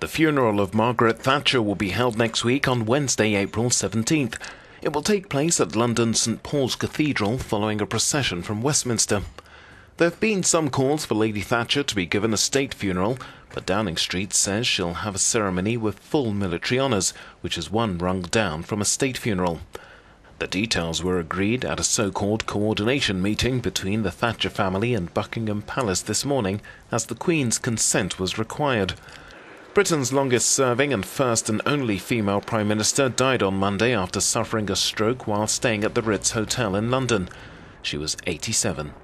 The funeral of Margaret Thatcher will be held next week on Wednesday, April 17th. It will take place at London St Paul's Cathedral following a procession from Westminster. There have been some calls for Lady Thatcher to be given a state funeral, but Downing Street says she'll have a ceremony with full military honours, which is one rung down from a state funeral. The details were agreed at a so-called coordination meeting between the Thatcher family and Buckingham Palace this morning, as the Queen's consent was required. Britain's longest serving and first and only female Prime Minister died on Monday after suffering a stroke while staying at the Ritz Hotel in London. She was 87.